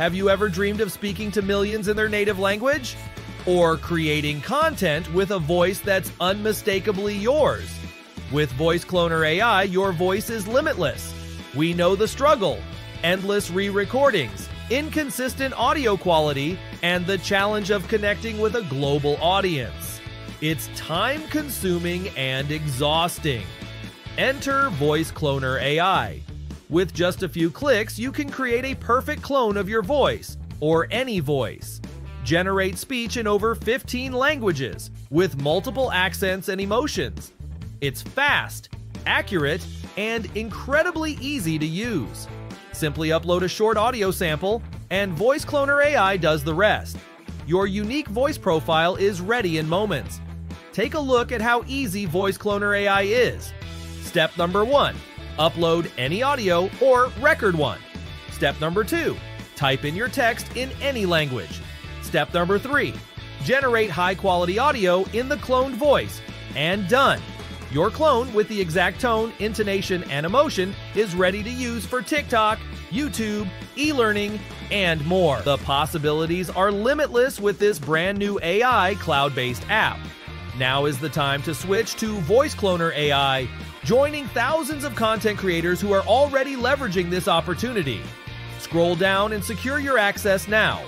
Have you ever dreamed of speaking to millions in their native language? Or creating content with a voice that's unmistakably yours? With Voice Cloner AI, your voice is limitless. We know the struggle endless re recordings, inconsistent audio quality, and the challenge of connecting with a global audience. It's time consuming and exhausting. Enter Voice Cloner AI. With just a few clicks, you can create a perfect clone of your voice, or any voice. Generate speech in over 15 languages, with multiple accents and emotions. It's fast, accurate, and incredibly easy to use. Simply upload a short audio sample, and Voice Cloner AI does the rest. Your unique voice profile is ready in moments. Take a look at how easy Voice Cloner AI is. Step number one upload any audio or record one. Step number two type in your text in any language. Step number three generate high quality audio in the cloned voice. And done. Your clone with the exact tone, intonation, and emotion is ready to use for TikTok, YouTube, e learning, and more. The possibilities are limitless with this brand new AI cloud based app. Now is the time to switch to Voice Cloner AI, joining thousands of content creators who are already leveraging this opportunity. Scroll down and secure your access now